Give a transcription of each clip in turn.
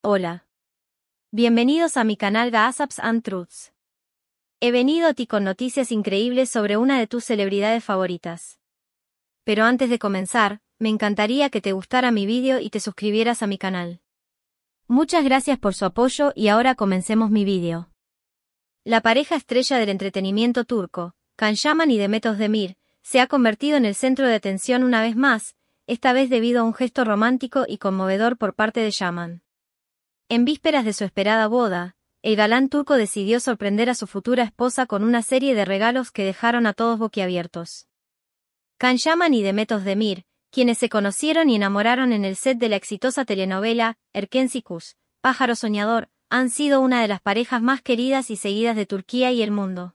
Hola. Bienvenidos a mi canal Gossips and Truths. He venido a ti con noticias increíbles sobre una de tus celebridades favoritas. Pero antes de comenzar, me encantaría que te gustara mi vídeo y te suscribieras a mi canal. Muchas gracias por su apoyo y ahora comencemos mi vídeo. La pareja estrella del entretenimiento turco, Kan Yaman y Demet Özdemir, se ha convertido en el centro de atención una vez más, esta vez debido a un gesto romántico y conmovedor por parte de Yaman. En vísperas de su esperada boda, el galán turco decidió sorprender a su futura esposa con una serie de regalos que dejaron a todos boquiabiertos. Kan Yaman y Demet Özdemir, quienes se conocieron y enamoraron en el set de la exitosa telenovela Erkensikus, Pájaro Soñador, han sido una de las parejas más queridas y seguidas de Turquía y el mundo.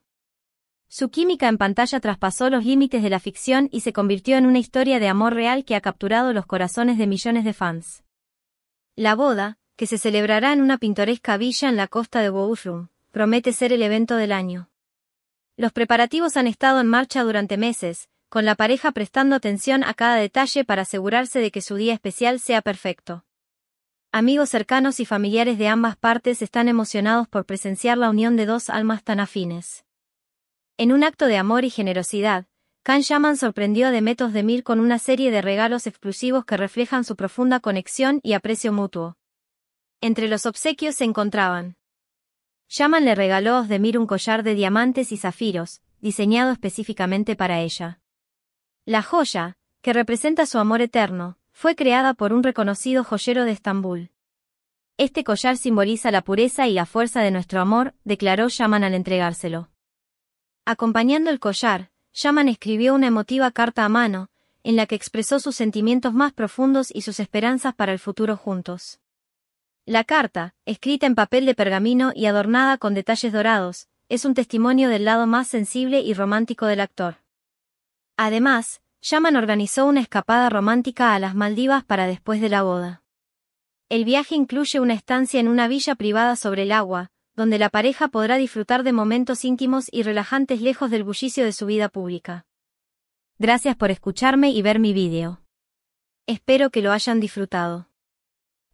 Su química en pantalla traspasó los límites de la ficción y se convirtió en una historia de amor real que ha capturado los corazones de millones de fans. La boda, que se celebrará en una pintoresca villa en la costa de Bodrum, promete ser el evento del año. Los preparativos han estado en marcha durante meses, con la pareja prestando atención a cada detalle para asegurarse de que su día especial sea perfecto. Amigos cercanos y familiares de ambas partes están emocionados por presenciar la unión de dos almas tan afines. En un acto de amor y generosidad, Kan Yaman sorprendió a Demet Özdemir con una serie de regalos exclusivos que reflejan su profunda conexión y aprecio mutuo. Entre los obsequios se encontraban. Yaman le regaló a Özdemir un collar de diamantes y zafiros, diseñado específicamente para ella. La joya, que representa su amor eterno, fue creada por un reconocido joyero de Estambul. Este collar simboliza la pureza y la fuerza de nuestro amor, declaró Yaman al entregárselo. Acompañando el collar, Yaman escribió una emotiva carta a mano, en la que expresó sus sentimientos más profundos y sus esperanzas para el futuro juntos. La carta, escrita en papel de pergamino y adornada con detalles dorados, es un testimonio del lado más sensible y romántico del actor. Además, Yaman organizó una escapada romántica a las Maldivas para después de la boda. El viaje incluye una estancia en una villa privada sobre el agua, donde la pareja podrá disfrutar de momentos íntimos y relajantes lejos del bullicio de su vida pública. Gracias por escucharme y ver mi vídeo. Espero que lo hayan disfrutado.